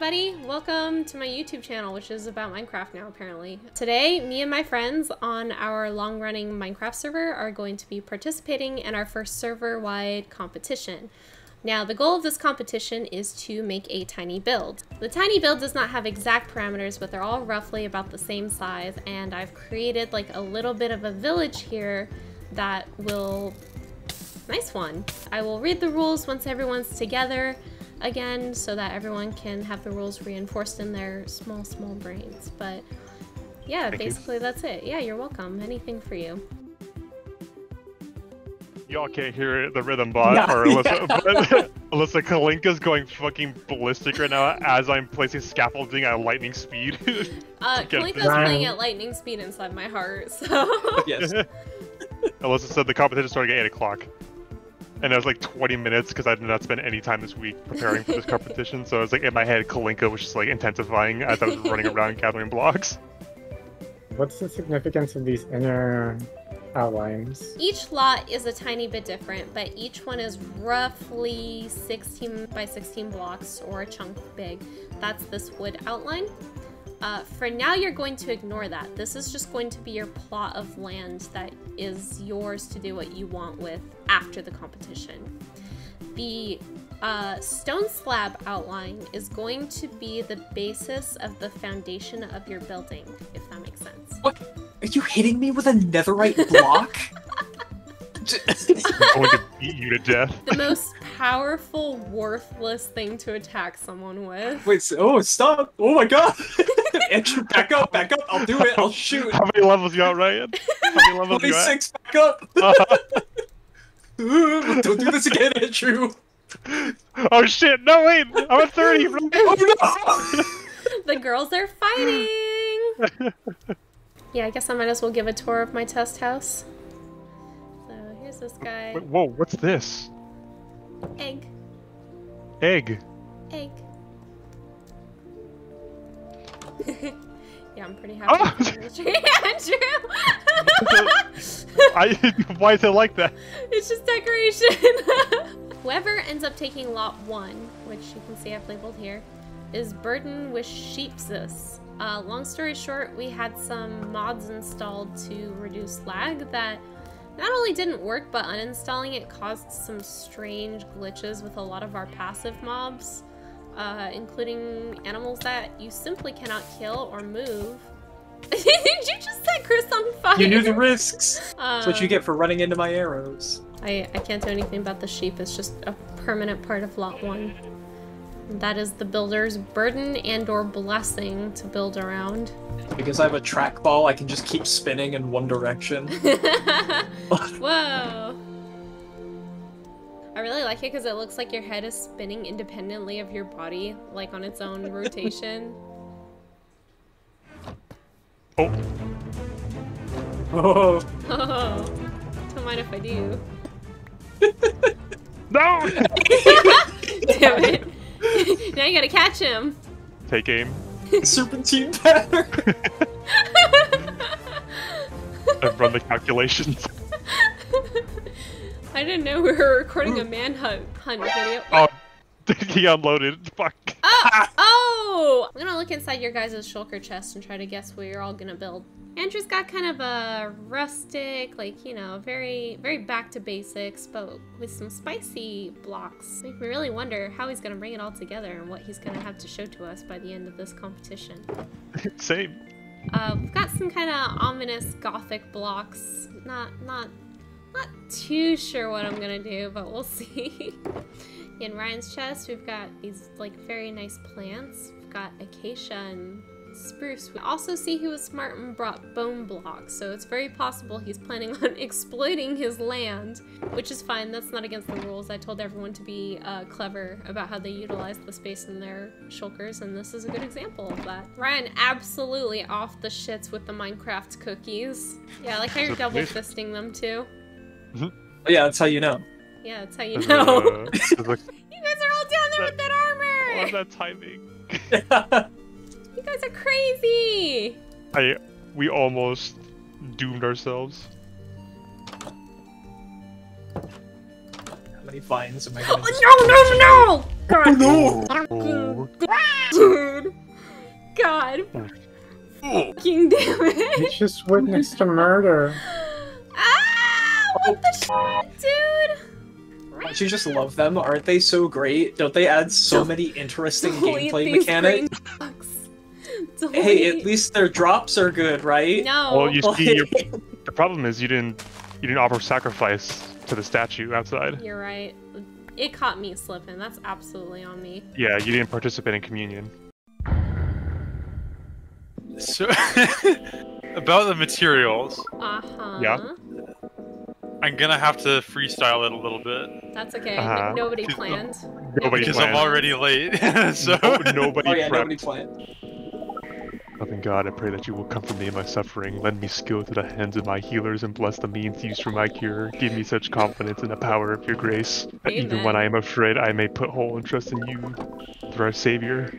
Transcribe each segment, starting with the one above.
everybody, welcome to my YouTube channel, which is about Minecraft now apparently. Today, me and my friends on our long-running Minecraft server are going to be participating in our first server-wide competition. Now, the goal of this competition is to make a tiny build. The tiny build does not have exact parameters, but they're all roughly about the same size, and I've created like a little bit of a village here that will... Nice one. I will read the rules once everyone's together again so that everyone can have the rules reinforced in their small, small brains. But yeah, Thank basically you. that's it. Yeah, you're welcome. Anything for you. Y'all can't hear the rhythm bot yeah, or Alyssa, yeah. Alyssa Kalinka's going fucking ballistic right now as I'm placing scaffolding at lightning speed. uh, Kalinka's playing at lightning speed inside my heart, so. yes. Alyssa said the competition starting at 8 o'clock and it was like 20 minutes because I did not spend any time this week preparing for this competition. So it was like in my head, Kalinka was just like intensifying as I was running around gathering blocks. What's the significance of these inner outlines? Each lot is a tiny bit different, but each one is roughly 16 by 16 blocks or a chunk big. That's this wood outline. Uh, for now, you're going to ignore that. This is just going to be your plot of land that is yours to do what you want with after the competition. The uh, stone slab outline is going to be the basis of the foundation of your building, if that makes sense. What? Are you hitting me with a netherite block? I'm going to beat you to death. The most powerful, worthless thing to attack someone with. Wait, so, oh, stop! Oh my god! Andrew, back up, back up! I'll do it, I'll shoot! How many levels you got, Ryan? How many levels 26, back up! Uh -huh. Don't do this again, Andrew! Oh shit, no wait! I'm at 30! oh no! the girls are fighting! yeah, I guess I might as well give a tour of my test house So, here's this guy? Wait, whoa, what's this? Egg. Egg. Egg. yeah, I'm pretty happy oh! Andrew! I, why is it like that? It's just decoration. Whoever ends up taking lot one, which you can see I've labeled here, is burdened with sheepsis. Uh, long story short, we had some mods installed to reduce lag that not only didn't work, but uninstalling it caused some strange glitches with a lot of our passive mobs, uh, including animals that you simply cannot kill or move. Did you just set Kris on fire? You knew the risks! That's what you um, get for running into my arrows. I, I can't do anything about the sheep, it's just a permanent part of Lot 1. That is the builder's burden and or blessing to build around. Because I have a trackball, I can just keep spinning in one direction. Whoa! I really like it because it looks like your head is spinning independently of your body, like on its own rotation. Oh. Oh. Oh. Don't mind if I do. no! Damn it. now you gotta catch him. Take aim. Serpentine pattern. I've run the calculations. I didn't know we were recording a manhunt hunt video. Oh, he unloaded. Fuck. Oh, oh! I'm gonna look inside your guys' shulker chest and try to guess what you're all gonna build. Andrew's got kind of a rustic, like, you know, very, very back to basics, but with some spicy blocks. Make me really wonder how he's gonna bring it all together and what he's gonna have to show to us by the end of this competition. Same. Uh, we've got some kind of ominous gothic blocks. Not, not, not too sure what I'm gonna do, but we'll see. In Ryan's chest, we've got these, like, very nice plants. We've got acacia and spruce. We also see he was smart and brought bone blocks, so it's very possible he's planning on exploiting his land, which is fine. That's not against the rules. I told everyone to be uh, clever about how they utilize the space in their shulkers, and this is a good example of that. Ryan absolutely off the shits with the Minecraft cookies. Yeah, I like how you're double fisting them too. Oh, yeah, that's how you know. Yeah, that's how you know. Uh, you guys are all down there that, with that armor! Oh, that timing. You guys are crazy! I... We almost doomed ourselves. How many vines am I gonna Oh, no, no, no! God. Oh, no! Dude. God. Ooh. Fucking damn You it. just witnessed a murder. What the shit, dude? Don't you just love them? Aren't they so great? Don't they add so Don't- many interesting gameplay mechanics? Hey, at least their drops are good, right? No. Well, you see, you're, the problem is you didn't you didn't offer sacrifice to the statue outside. You're right. It caught me slipping. That's absolutely on me. Yeah, you didn't participate in communion. So, about the materials, Uh huh. Yeah. I'm gonna have to freestyle it a little bit That's okay. Uh-huh. Nobody planned. Nobody because. I'm already late. so No- nobody oh yeah, prepped. nobody planned. Loving God, I pray that you will comfort me in my suffering. Lend me skill to the hands of my healers and bless the means used for my cure. Give me such confidence in the power of your grace that even when I am afraid, I may put whole and trust in you. Through our Savior,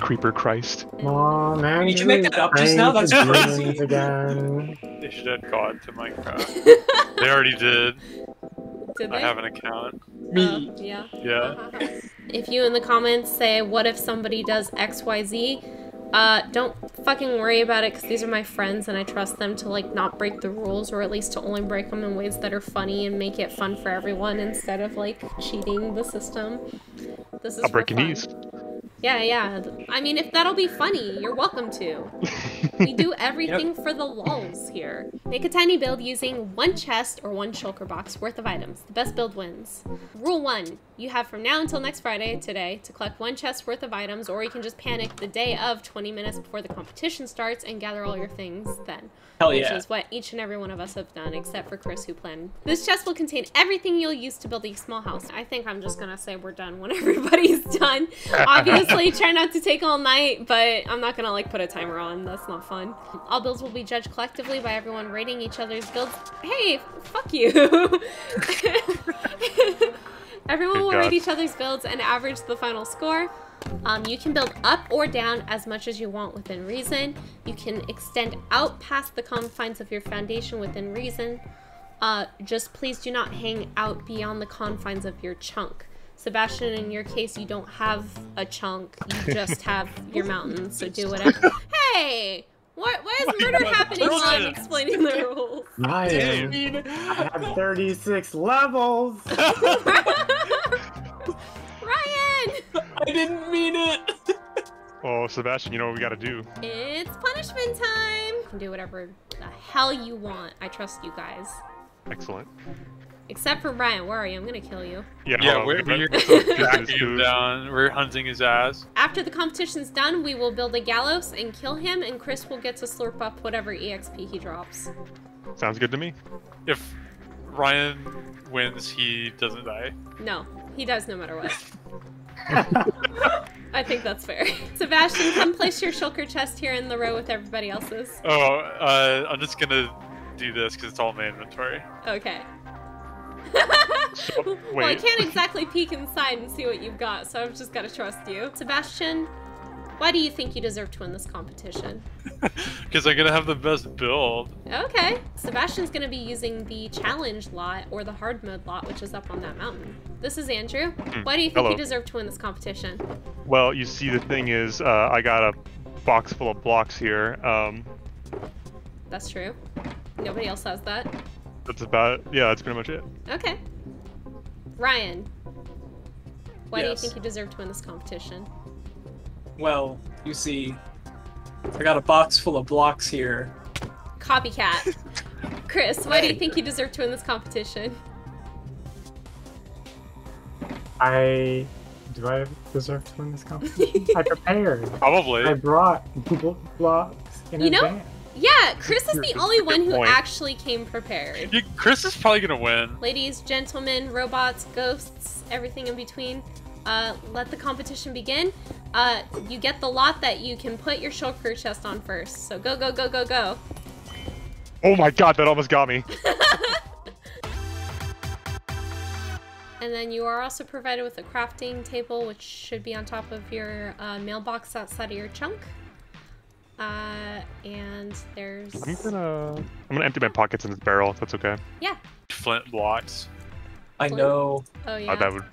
Creeper Christ. Oh man, You should make that up just now, that's crazy. crazy. Again. they should add God to Minecraft. they already did. Did they? I have an account. Me. Uh, yeah. Yeah. If you in the comments say, what if somebody does XYZ, uh, don't fucking worry about it because these are my friends and I trust them to like not break the rules or at least to only break them in ways that are funny and make it fun for everyone instead of like cheating the system. This is I'll for break your knees. Yeah, yeah. I mean, if that'll be funny, you're welcome to. We do everything for the lulls here. Make a tiny build using one chest or one shulker box worth of items. The best build wins. Rule one, you have from now until next Friday, today, to collect one chest worth of items, or you can just panic the day of 20 minutes before the competition starts and gather all your things then. Hell Which is what each and every one of us have done, except for Kris, who planned. This chest will contain everything you'll use to build a small house. I think I'm just gonna say we're done when everybody's done. Obviously, try not to take all night, but I'm not gonna like put a timer on. That's not fun. All builds will be judged collectively by everyone rating each other's builds. Hey, fuck you. Everyone will rate each other's builds and average the final score. Um, you can build up or down as much as you want within reason. You can extend out past the confines of your foundation within reason. Uh, just please do not hang out beyond the confines of your chunk. Sebastian, in your case, you don't have a chunk. You just have your mountain, so do whatever. Hey! What, why is murder happening while I'm explaining the rules? Ryan, I have 36 levels. Ryan! I didn't mean it. Oh, Sebastian, you know what we gotta do. It's punishment time! You can do whatever the hell you want. I trust you guys. Excellent. Except for Ryan, where are you? I'm gonna kill you. Yeah, Yeah, we're, we we're tracking him down. We're hunting his ass. After the competition's done, we will build a gallows and kill him, and Kris will get to slurp up whatever EXP he drops. Sounds good to me. If Ryan wins, he doesn't die. No, he does no matter what. I think that's fair. Sebastian, come place your shulker chest here in the row with everybody else's. Oh, uh, I'm just gonna do this because it's all in my inventory. Okay. So, well, I can't exactly peek inside and see what you've got, so I've just gotta trust you. Sebastian, why do you think you deserve to win this competition? Because I'm gonna have the best build. Okay. Sebastian's gonna be using the challenge lot or the hard mode lot, which is up on that mountain. This is Andrew. Why do you think Hello. you deserve to win this competition? Well, you see, the thing is, uh, I got a box full of blocks here. Um, That's true. Nobody else has that. That's about it. yeah, that's pretty much it. Okay. Ryan, why do you think you deserve to win this competition? Well, you see, I got a box full of blocks here. Copycat. Kris, why do you think you deserve to win this competition? I do I deserve to win this competition? I prepared. Probably. I brought blocks in You know- advance. Yeah, Kris is the only one who point. actually came prepared. You, Kris is probably gonna win. Ladies, gentlemen, robots, ghosts, everything in between, uh, let the competition begin. Uh, you get the lot that you can put your shulker chest on first. So go, go, go, go, go. Oh my god, that almost got me. And then you are also provided with a crafting table, which should be on top of your uh, mailbox outside of your chunk. Uh, and there's I'm gonna I'm gonna empty my pockets in this barrel. If that's okay. yeah. Flint blocks. I Flint? know Oh yeah. Uh, that would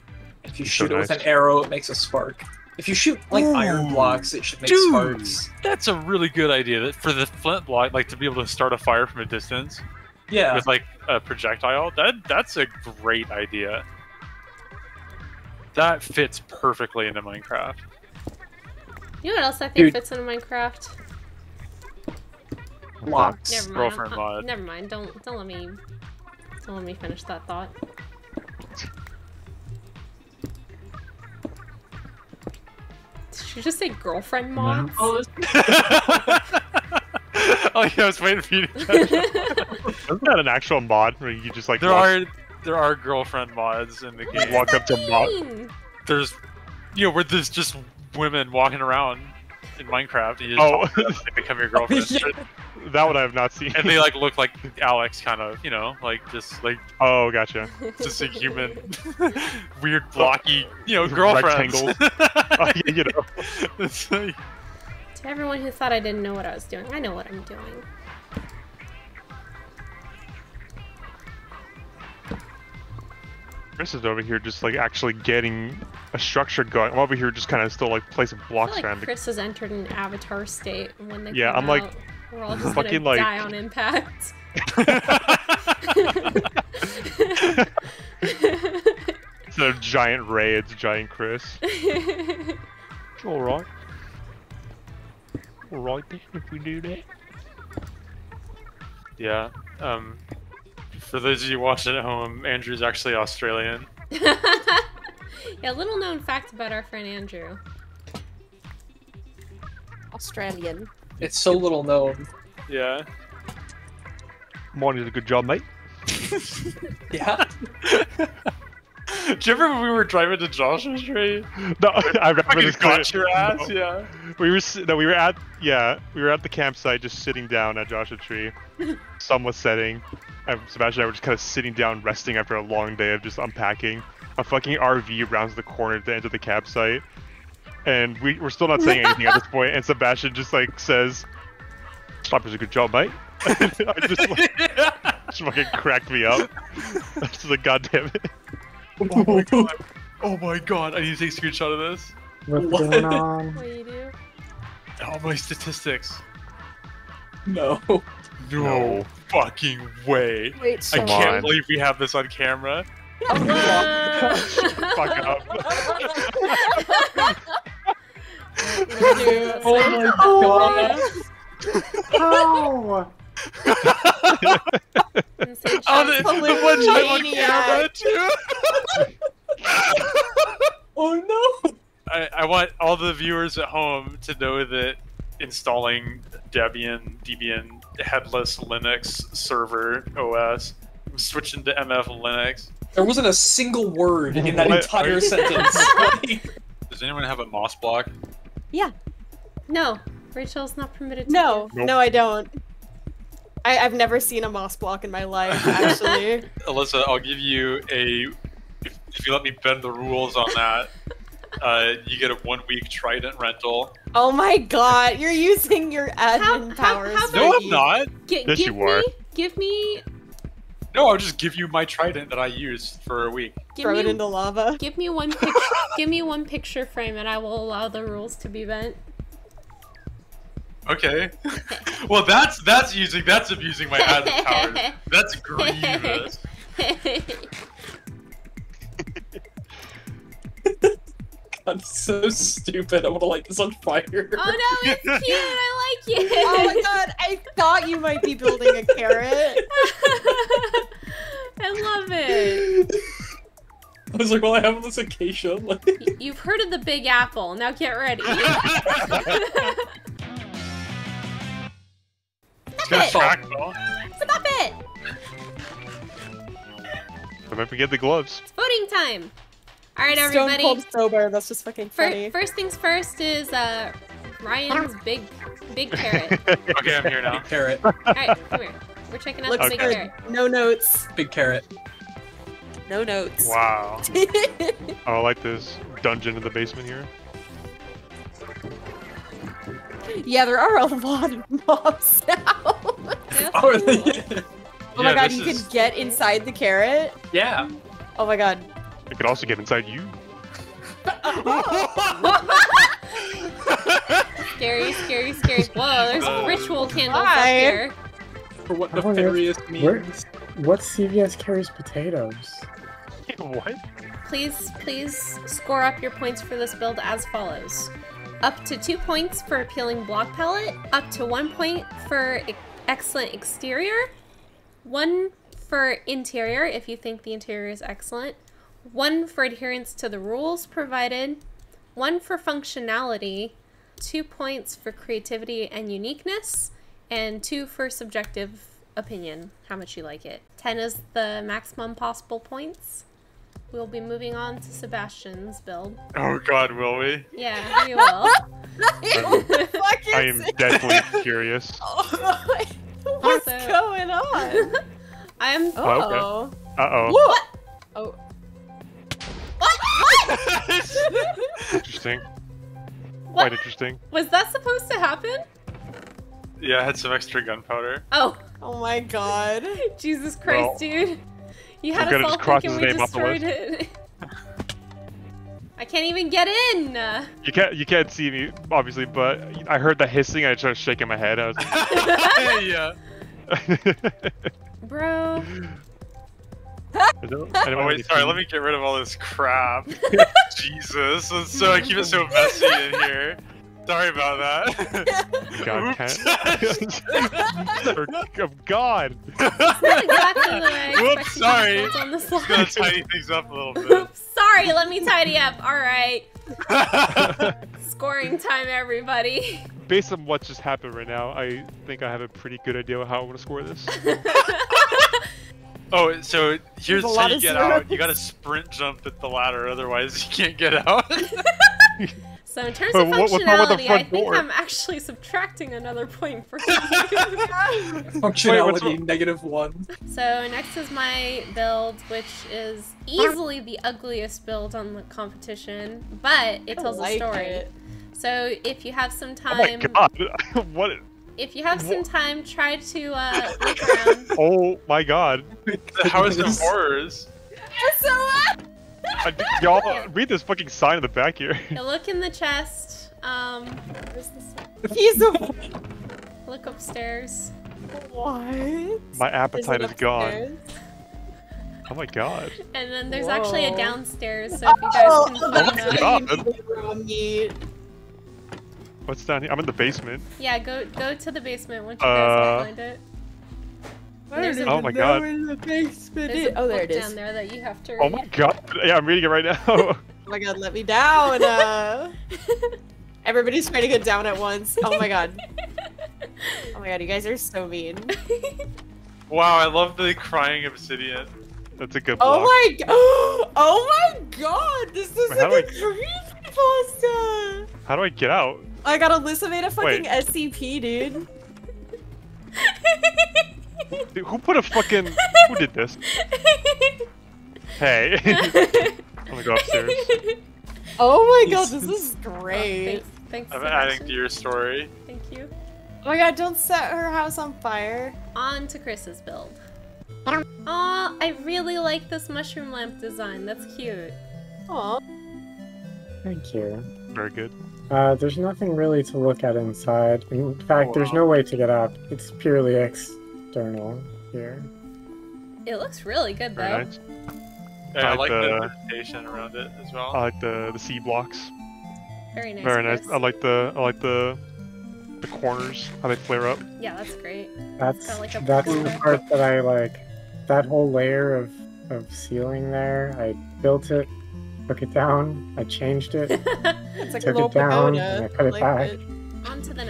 if you So shoot it with an arrow, it makes a spark. If you shoot like iron blocks, it should make dude. sparks. That's a really good idea. That for the flint block, like to be able to start a fire from a distance Yeah. with like a projectile. That that's a great idea. That fits perfectly into Minecraft. You know what else I think Dude. fits into Minecraft? Blocks. Never mind. Girlfriend mod. Never mind. Don't don't let me don't let me finish that thought. Did you just say girlfriend mods? Oh, oh yeah, I was waiting for you to catch. Isn't that an actual mod where you just like There walk, are there are girlfriend mods in the game. walk up to mod? There's you know where there's just women walking around in Minecraft. And you just Oh. talk they become your girlfriend. Yeah. That one I have not seen. And they like look like Alex, kind of, you know, like just like Oh, gotcha. just a human, weird blocky, you know, girlfriend. Rectangles. Oh, yeah, you know. like, To everyone who thought I didn't know what I was doing, I know what I'm doing. Kris is over here just like actually getting a structure going. I'm over here just kind of still like placing I blocks feel like around. Kris has entered an avatar state, when they Yeah, come I'm like- we're all just fucking, gonna like- die on impact. Instead of giant Ray, it's giant Kris. All right. All right then, if we do that. yeah. Um, for those of you watching at home, Andrew's actually Australian. Yeah, little known fact about our friend Andrew. Australian. It's so little known. Yeah. Morning did a good job, mate. Yeah. Do you remember when we were driving to Joshua Tree? No, I remember Fucking this got clear- your ass, No. yeah. We were no, we were at yeah, we were at the campsite just sitting down at Joshua Tree. Sun was setting. And Sebastian and I were just kind of sitting down, resting after a long day of just unpacking. A fucking RV rounds the corner at the end of the campsite, and we we're still not saying anything at this point. And Sebastian just like says, "Stop does a good job, mate." I just like, just fucking cracked me up. I just like, God damn it. oh my god. Oh my god, I need to take a screenshot of this. What's What? going on? What do you do? Oh, my statistics. No. No, No. fucking way. Wait, I so Come can't on. believe we have this on camera. Fuck up. Oh my god. Oh! And Oh, the, the one time on camera, too. Oh no. I, I want all the viewers at home to know that installing Debian, Debian headless Linux server OS, I'm switching to MF Linux. There wasn't a single word in that What? entire sentence. Does anyone have a moss block? Yeah. No, Rachel's not permitted to. No, Nope. no, I don't. I, I've never seen a moss block in my life, actually. Alyssa, I'll give you a. If, if you let me bend the rules on that, uh, you get a one week Trident rental. oh my god, you're using your admin how- powers. how for No, I'm not. Gi- Yes, give you are. me, give me, No, I'll just give you my Trident that I used for a week. give Throw me, it into lava. give me one picture. give me one picture frame, and I will allow the rules to be bent. Okay. well, that's that's using that's abusing my admin powers. That's grievous. I'm so stupid. I want to light this on fire. oh no, it's cute. I like it. Oh my god, I thought you might be building a carrot. I love it. I was like, well, I have this acacia. Like, You've heard of the Big Apple. Now get ready. It's gonna it. track though. Stop it. Don't forget the gloves. It's voting time. All right, everybody. Stone everybody. cold sober, that's just fucking Fir- funny. first things first is uh, Ryan's big, big carrot. Okay, I'm here now. big carrot. All right, come here. We're checking out Looks the big good. carrot. No notes. Big carrot. No notes. Wow. Oh, I like this dungeon in the basement here. yeah, there are a lot of mobs now. Yeah. Oh, yeah. Oh my Yeah, god, you is- could get inside the carrot? yeah. Oh my god. It could also get inside you. Oh. Scary, scary, scary. Whoa, there's Uh, ritual candles up here. For what I wonder- nefarious where- means. What CVS carries potatoes? what? Please, please score up your points for this build as follows. Up to two points for appealing block palette, up to one point for e- excellent exterior, one for interior if you think the interior is excellent, one for adherence to the rules provided, one for functionality, two points for creativity and uniqueness, and two for subjective opinion, how much you like it. 10 is the maximum possible points. We'll be moving on to Sebastian's build. Oh God, will we? Yeah, we will. what the fuck is I am it? deadly curious. What's So- going on? I'm. Oh, okay. Oh. Uh oh. What? Oh. What? What? Interesting. What? Quite interesting. Was that supposed to happen? yeah, I had some extra gunpowder. Oh, Oh my god. Jesus Christ, Well, dude. You had I'm us gonna all just cross thinking his we name off the destroyed it. I can't even get in! You can't you can't see me obviously, but I heard the hissing. I started shaking my head. I was yeah. like, Bro. Is there- Oh anyone wait, sorry. Let me get rid of all this crap. Jesus, so I keep it so messy in here. Sorry about that. God, Oops. Mother of God. Exactly the Whoops, sorry. to on the Just gonna tidy things up a little bit. Oops, sorry, let me tidy up. Alright. Scoring time, everybody. Based on what just happened right now, I think I have a pretty good idea of how I'm gonna score this. oh, so here's how you of get out. You gotta sprint jump at the ladder, otherwise you can't get out. So in terms of what- what's wrong with the functionality, I think door? I'm actually subtracting another point for you. Functionality wrong? negative one. so next is my build, which is easily the ugliest build on the competition, but it tells like a story. it. So if you have some time, Oh my time, God! what? if you have some time, try to uh, look around. Oh my God! the House of Horrors. I, y'all read this fucking sign in the back here. You look in the chest. Um, where's this? He's a Look upstairs. what? My appetite Is is gone. Oh my God! And then there's actually a downstairs, so if you guys Oh, can oh find my that. God. What's down here? I'm in the basement. Yeah, go go to the basement once you Uh, guys can find it. There's a- Oh my God. The basement There's a Oh, there book it is. down there that you have to read. Oh my God! Yeah, I'm reading it right now. Oh my god, let me down. Uh, everybody's trying to get down at once. Oh my god. Oh my god, you guys are so mean. Wow, I love the crying obsidian. That's a good block. Oh my god. Oh my god, this is Wait, like a do creepypasta. How do I get out? I got Alyssa made a fucking Wait. SCP, dude. Dude, who put a fucking? Who did this? Hey. I'm gonna go upstairs. Oh my god, this is Oh, great. thanks, thanks I'm Sebastian. adding to your story. Thank you. Oh my god, don't set her house on fire. On to Kris's build. Aw, I really like this mushroom lamp design. That's cute. Aw. Thank you. Very good. Uh, there's nothing really to look at inside. In fact, there's no way to get up. It's purely external here. It looks really good though. Nice. Yeah, I Like like the the- vegetation around it as well. I like the the C blocks. Very nice. Very nice. Kris. I like the I like the the corners how they flare up. Yeah, that's great. That's like a that's the part that I like. That whole layer of of ceiling there. I built it, took it down, I changed it. It's like a Took little it down, pagoda. and I put it like back. it. On to the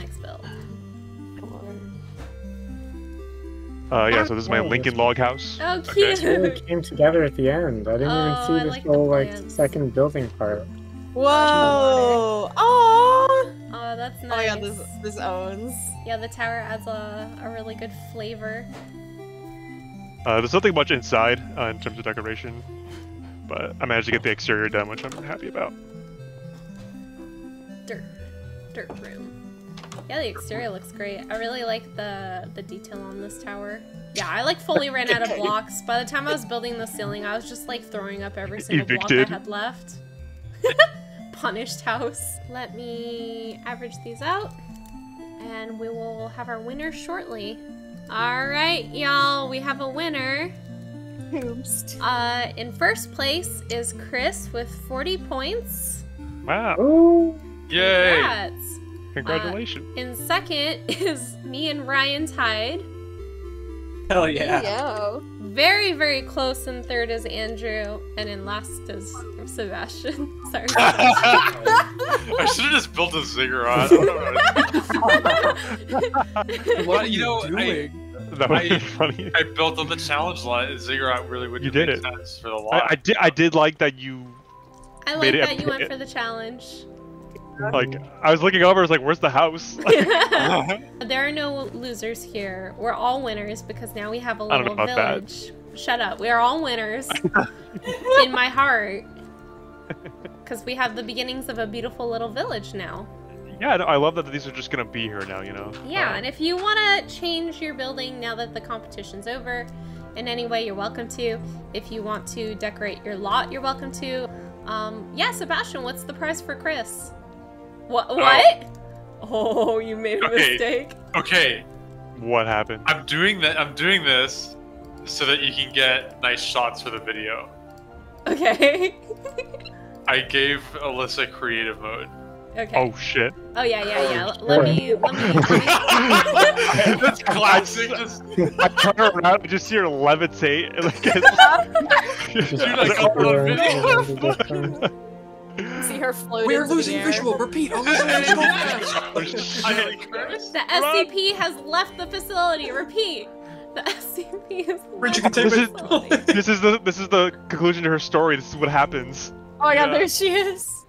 Uh, yeah. So this is my Lincoln log house. Oh, cute! Okay. It really came together at the end. I didn't Oh, even I see this like whole like second building part. Whoa! Aww! Oh, that's nice. Oh yeah, this this owns. Yeah, the tower adds a, a really good flavor. Uh, there's nothing much inside uh, in terms of decoration, but I managed to get the exterior done, which I'm happy about. Dirt. Dirt room. Yeah, the exterior looks great. I really like the the detail on this tower. Yeah, I like fully ran out of blocks. By the time I was building the ceiling, I was just like throwing up every single block I had left. punished house. Let me average these out, and we will have our winner shortly. All right, y'all, we have a winner. Oops. Uh, in first place is Kris with 40 points. Wow. Ooh. Yay! Congrats. Congratulations. Uh, in second is me and Ryan tied. Hell yeah. Yo. Very, very close in third is Andrew, and in last is Sebastian. Sorry. I should have just built a ziggurat. What are You you, know, I- doing? that would be funny. I built on the challenge lot. Ziggurat really would You did make it. sense for the I, lot. I did. I did like that you I like Made it a that you went for the challenge. Like. I was looking over. I was like, "Where's the house?" there are no losers here. We're all winners because now we have a little about that. village. Shut up. We are all winners in my heart. Because we have the beginnings of a beautiful little village now. yeah, no, I love that these are just gonna be here now. You know. Yeah, Uh, and if you want to change your building now that the competition's over, in any way, you're welcome to. If you want to decorate your lot, you're welcome to. Um, yeah, Sebastian, what's the price for Kris? What? What? Oh, you made a Okay. mistake. okay, what happened? I'm doing that. I'm doing this so that you can get nice shots for the video. Okay. I gave Alyssa creative mode. okay. Oh shit! Oh yeah, yeah, yeah. Oh, Let me, let me. Let me That's classic. Just, I turn around and just see her levitate. and, Like, Just Dude, I See her float We're losing the air. visual. Repeat. Oh, losing visual. I Kris. the SCP has left the facility. Repeat. The SCP has Bridge left the facility. this is the this is the conclusion to her story. This is what happens. Oh my god, Yeah. there she is.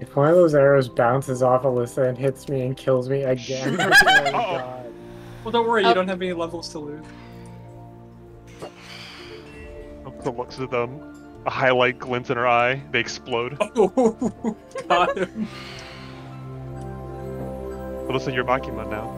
If one of those arrows bounces off Alyssa and hits me and kills me again, oh my god. Well, don't worry. Oh. You don't have any levels to lose. The looks of them. A highlight glints in her eye. They explode. Oh, got him. Alyssa, you're Makima now.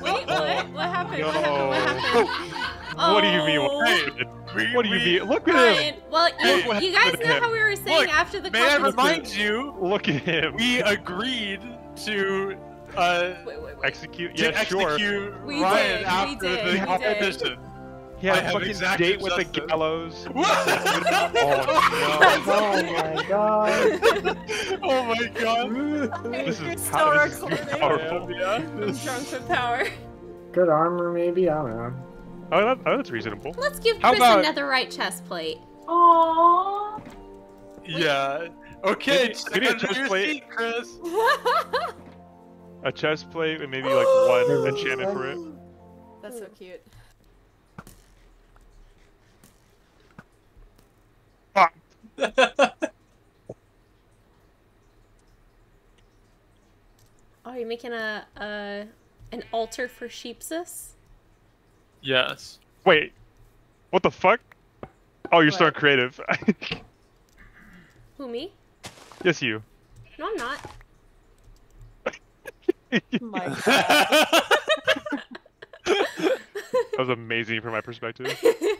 What? Wait, what? What happened? What happened? What oh. happened? What do you mean? Oh. What, what do you mean? Look at him! Well, you, Hey, you guys know him. how we were saying Look, after the May I remind you? Look at him. We agreed to uh, Wait, wait, wait. execute. to Yeah, sure. execute We Ryan did, we did, the we did. competition. He had I a fucking exact date with the justice. gallows. oh Oh my god. Oh my god! This is, still pow- this is powerful. Yeah. Drunk with power. Good armor, maybe? I don't know. Oh, that, oh, that's reasonable. Let's give How Kris about- a netherite chest plate. Aww. Yeah. Okay, Maybe- check a under chest your plate. seat, Kris. A chest plate and maybe like one enchantment for it. That's so cute. Ah. Oh, you're making a, a an altar for Sheepsis? yes. Wait, what the fuck? Oh, you're What? starting creative. Who me? yes, you. No, I'm not. My That was amazing from my perspective.